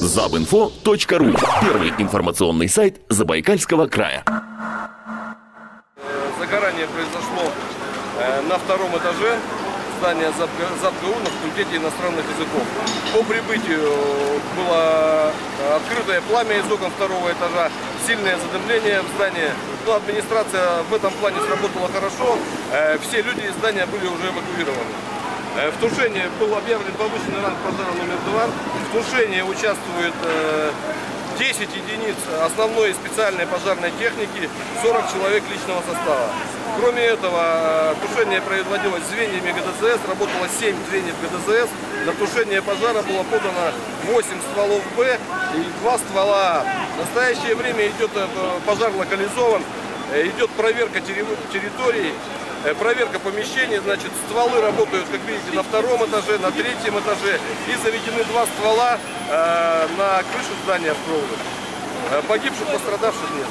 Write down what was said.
Забинфо.ру Первый информационный сайт Забайкальского края. Загорание произошло э, на втором этаже здания ЗАП- ЗАПГУ на факультете иностранных языков. По прибытию было э, открытое пламя из окон второго этажа, сильное задымление в здании. Но администрация в этом плане сработала хорошо, Э, все люди из здания были уже эвакуированы. Э, В тушении был объявлен повышенный ранг пожара номер два. В тушении участвует э, 10 единиц основной и специальной пожарной техники, 40 человек личного состава. Кроме этого, э, тушение производилось звеньями ГДЗС, работало 7 звеньев ГДЗС. На тушение пожара было подано 8 стволов Б и 2 ствола А. В настоящее время идет э, пожар локализован, э, идет проверка терри- территории, Э, Проверка помещений, значит, стволы работают, как видите, на втором этаже, на третьем этаже. И заведены два ствола э, на крышу здания. Э, Погибших, пострадавших нет.